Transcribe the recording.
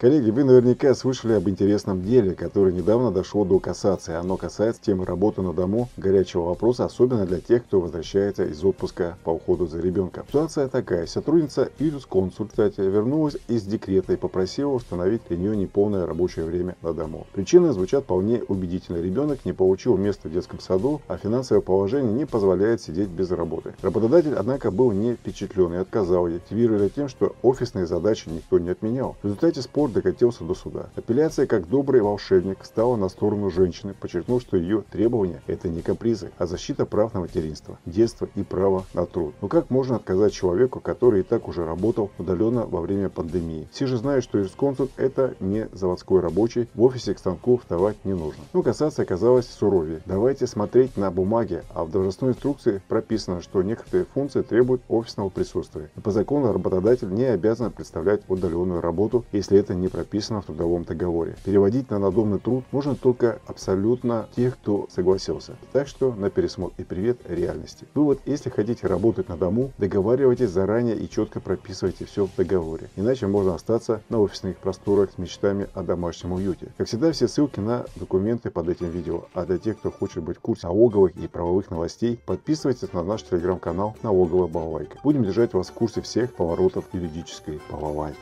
Коллеги, вы наверняка слышали об интересном деле, которое недавно дошло до кассации. Оно касается темы работы на дому, горячего вопроса, особенно для тех, кто возвращается из отпуска по уходу за ребенком. Ситуация такая. Сотрудница юрисконсульт, кстати, вернулась из декрета и попросила установить для нее неполное рабочее время на дому. Причины звучат вполне убедительно. Ребенок не получил место в детском саду, а финансовое положение не позволяет сидеть без работы. Работодатель, однако, был не впечатлен и отказал ей, мотивируя тем, что офисные задачи никто не отменял. В результате спор докатился до суда. Апелляция, как добрый волшебник, стала на сторону женщины, подчеркнув, что ее требования – это не капризы, а защита прав на материнство, детство и право на труд. Но как можно отказать человеку, который и так уже работал удаленно во время пандемии? Все же знают, что юрисконсульт – это не заводской рабочий, в офисе к станку вставать не нужно. Но касаться оказалась суровее. Давайте смотреть на бумаге, а в должностной инструкции прописано, что некоторые функции требуют офисного присутствия. И по закону работодатель не обязан представлять удаленную работу, если это не прописано в трудовом договоре. Переводить на надомный труд можно только абсолютно тех, кто согласился. Так что на пересмотр и привет реальности. Вывод, если хотите работать на дому, договаривайтесь заранее и четко прописывайте все в договоре. Иначе можно остаться на офисных просторах с мечтами о домашнем уюте. Как всегда, все ссылки на документы под этим видео. А для тех, кто хочет быть в курсе налоговых и правовых новостей, подписывайтесь на наш телеграм-канал Налоговая Балалайка. Будем держать вас в курсе всех поворотов юридической балалайки.